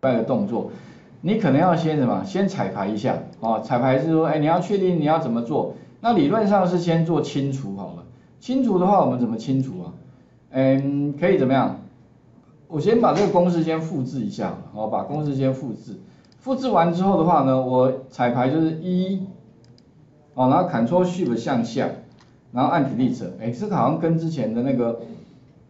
拜的动作，你可能要先什么？先彩排一下啊，彩排是说，哎，你要确定你要怎么做？那理论上是先做清除好了。清除的话，我们怎么清除啊？嗯，可以怎么样？我先把这个公式先复制一下，好，把公式先复制。复制完之后的话呢，我彩排就是一，哦，然后 Ctrl Shift 向下，然后按 Delete，哎，这个好像跟之前的那个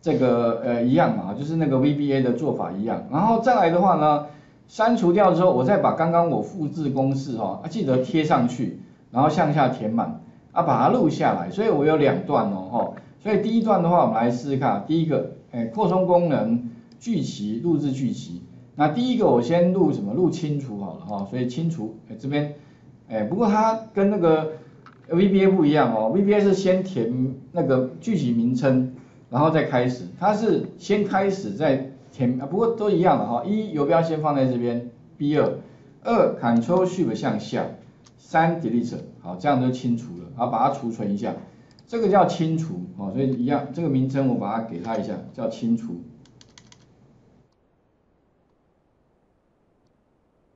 这个呃一样嘛，就是那个 VBA 的做法一样。然后再来的话呢，删除掉之后，我再把刚刚我复制公式哈，啊记得贴上去，然后向下填满，啊把它录下来。所以我有两段哦，哈，所以第一段的话，我们来试试看，第一个，哎，扩充功能聚齐录制聚齐。那第一个我先录什么？录清除好了哈，所以清除，哎这边，哎不过它跟那个 VBA 不一样哦，VBA 是先填那个具体名称，然后再开始，它是先开始再填，啊不过都一样的哈，一游标先放在这边，B 二，二 Ctrl Shift 向下，三 Delete，好这样就清除了，好把它储存一下，这个叫清除，哦所以一样，这个名称我把它给它一下，叫清除。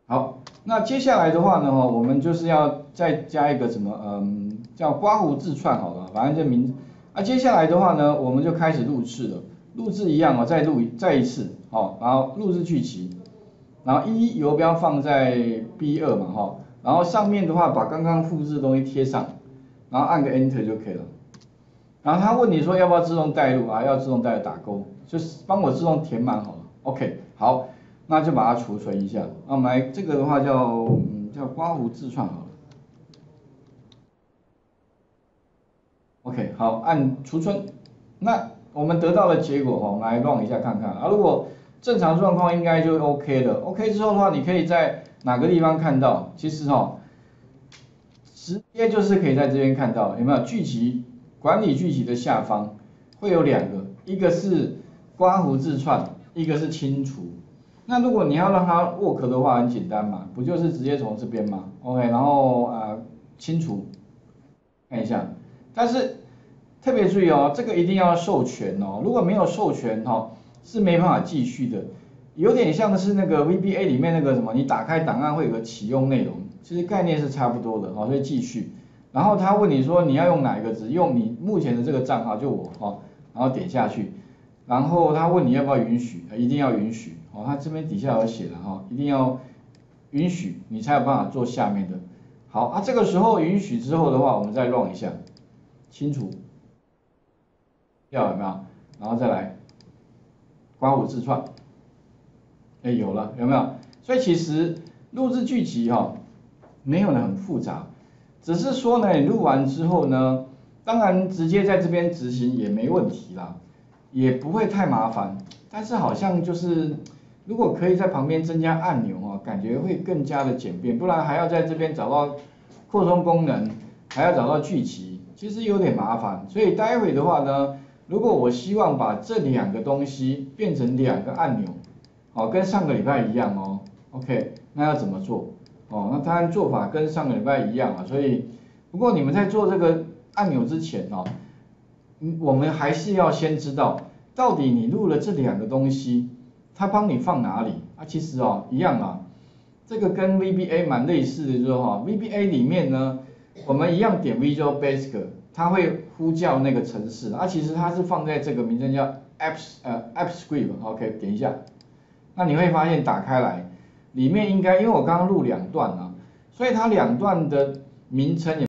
好，那接下来的话呢，哈，我们就是要再加一个什么，嗯，叫刮胡字串，好了，反正这名，啊，接下来的话呢，我们就开始录制了，录制一样哦，再录再一次，好，然后录制剧集，然后一游标放在 B 二嘛，哈，然后上面的话把刚刚复制的东西贴上，然后按个 Enter 就可以了，然后他问你说要不要自动带入啊，要自动带入打勾，就是帮我自动填满好了，OK，好。那就把它储存一下，那我们来这个的话叫嗯叫刮胡字串好了。，OK 好按储存，那我们得到的结果哈，我们来 run 一下看看啊，如果正常状况应该就 OK 的，OK 之后的话，你可以在哪个地方看到？其实哈，直接就是可以在这边看到，有没有？聚集管理聚集的下方会有两个，一个是刮胡字串，一个是清除。那如果你要让它 work 的话，很简单嘛，不就是直接从这边嘛，OK，然后啊清除，看一下，但是特别注意哦，这个一定要授权哦，如果没有授权哈，是没办法继续的，有点像是那个 VBA 里面那个什么，你打开档案会有个启用内容，其实概念是差不多的哈，所以继续，然后他问你说你要用哪一个，只用你目前的这个账号，就我哈，然后点下去，然后他问你要不要允许，一定要允许。哦，他这边底下有写了哈，一定要允许你才有办法做下面的。好啊，这个时候允许之后的话，我们再 run 一下，清除掉有没有？然后再来刮胡字串，哎有了有没有？所以其实录制剧集哈，没有的很复杂，只是说呢，录完之后呢，当然直接在这边执行也没问题啦，也不会太麻烦，但是好像就是。如果可以在旁边增加按钮啊，感觉会更加的简便，不然还要在这边找到扩充功能，还要找到聚集，其实有点麻烦。所以待会的话呢，如果我希望把这两个东西变成两个按钮，哦，跟上个礼拜一样哦，OK，那要怎么做？哦，那当然做法跟上个礼拜一样啊，所以不过你们在做这个按钮之前哦，我们还是要先知道到底你录了这两个东西。它帮你放哪里啊？其实哦一样啊，这个跟 VBA 蛮类似的，就是哈 VBA 里面呢，我们一样点 Visual Basic，它会呼叫那个程式，啊其实它是放在这个名称叫 Apps 呃 AppScript，OK 点一下，那你会发现打开来，里面应该因为我刚刚录两段啊，所以它两段的名称也。